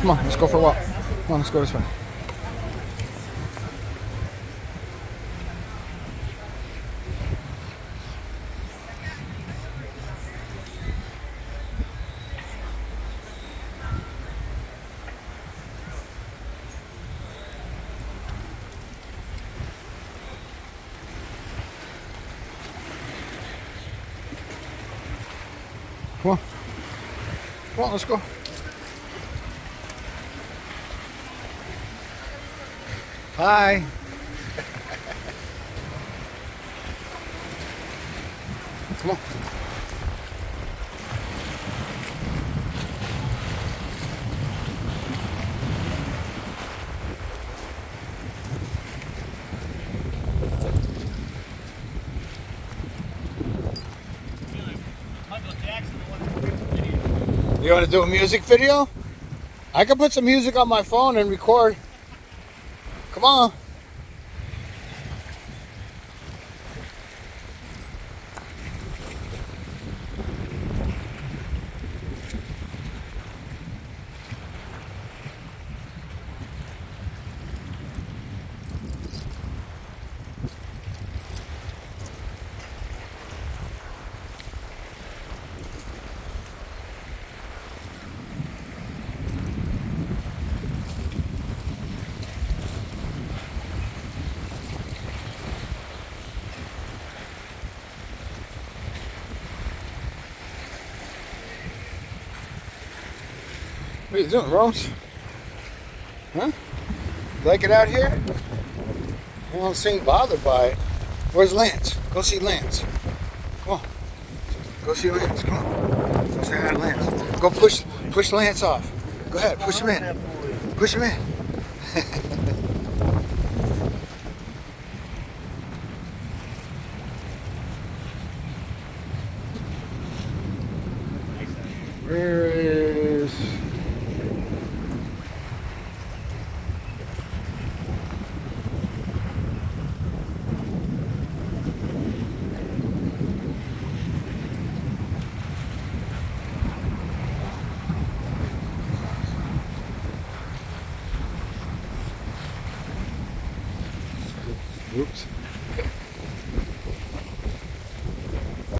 Come on, let's go for a walk. Come on, let's go this way. Come on. Come on, let's go. Hi. Come on. You want to do a music video? I can put some music on my phone and record. Come on. What are you doing, Rose? Huh? Like it out here? You don't seem bothered by it. Where's Lance? Go see Lance. Come on. Go see Lance. Come on. Go say hi to Lance. Go push push Lance off. Go ahead, push him in. Push him in. Where is Whoops.